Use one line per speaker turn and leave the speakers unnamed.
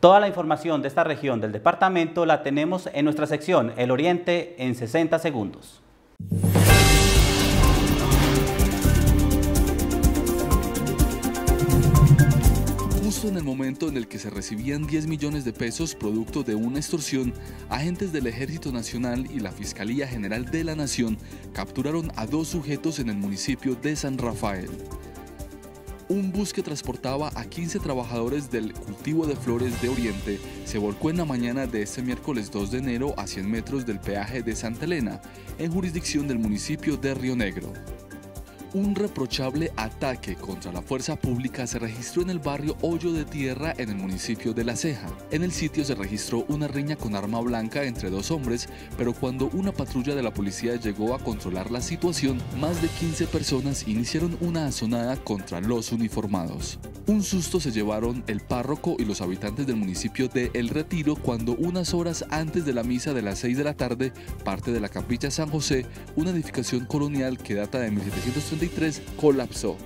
Toda la información de esta región del departamento la tenemos en nuestra sección El Oriente en 60 segundos.
Justo en el momento en el que se recibían 10 millones de pesos producto de una extorsión, agentes del Ejército Nacional y la Fiscalía General de la Nación capturaron a dos sujetos en el municipio de San Rafael. Un bus que transportaba a 15 trabajadores del cultivo de flores de Oriente se volcó en la mañana de este miércoles 2 de enero a 100 metros del peaje de Santa Elena, en jurisdicción del municipio de Río Negro. Un reprochable ataque contra la fuerza pública se registró en el barrio Hoyo de Tierra en el municipio de La Ceja. En el sitio se registró una riña con arma blanca entre dos hombres, pero cuando una patrulla de la policía llegó a controlar la situación, más de 15 personas iniciaron una azonada contra los uniformados. Un susto se llevaron el párroco y los habitantes del municipio de El Retiro cuando unas horas antes de la misa de las 6 de la tarde, parte de la capilla San José, una edificación colonial que data de 1730, colapsó.